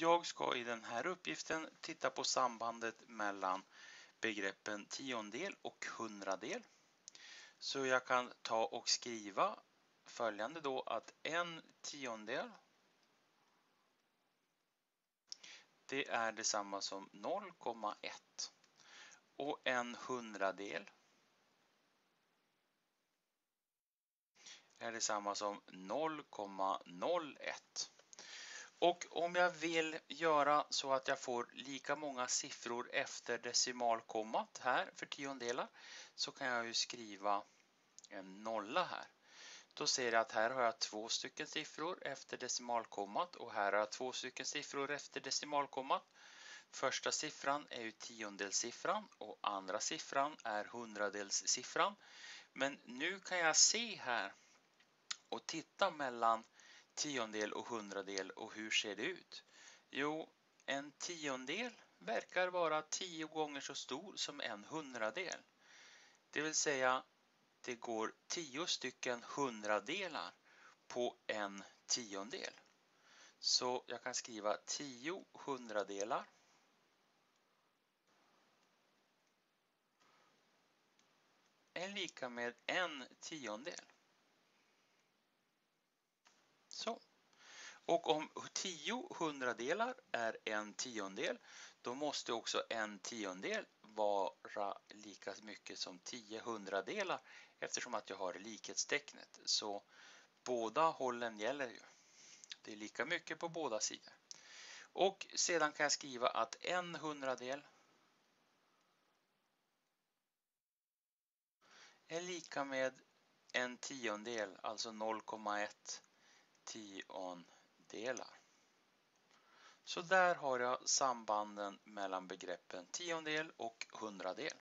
Jag ska i den här uppgiften titta på sambandet mellan begreppen tiondel och hundradel. Så jag kan ta och skriva följande då att en tiondel det är detsamma som 0,1 och en hundradel är detsamma som 0,01. Och om jag vill göra så att jag får lika många siffror efter decimalkommat här för tiondelar så kan jag ju skriva en nolla här. Då ser jag att här har jag två stycken siffror efter decimalkommat och här har jag två stycken siffror efter decimalkommat. Första siffran är ju tiondelssiffran och andra siffran är hundradelssiffran. Men nu kan jag se här och titta mellan tiondel och hundradel och hur ser det ut? Jo, en tiondel verkar vara tio gånger så stor som en hundradel. Det vill säga, det går tio stycken hundradelar på en tiondel. Så jag kan skriva tio hundradelar är lika med en tiondel. Så. Och om tio hundradelar är en tiondel, då måste också en tiondel vara lika mycket som tio hundradelar eftersom att jag har likhetstecknet. Så båda hållen gäller ju. Det är lika mycket på båda sidor. Och sedan kan jag skriva att en hundradel är lika med en tiondel, alltså 0,1 tiondelar. Så där har jag sambanden mellan begreppen tiondel och hundradel.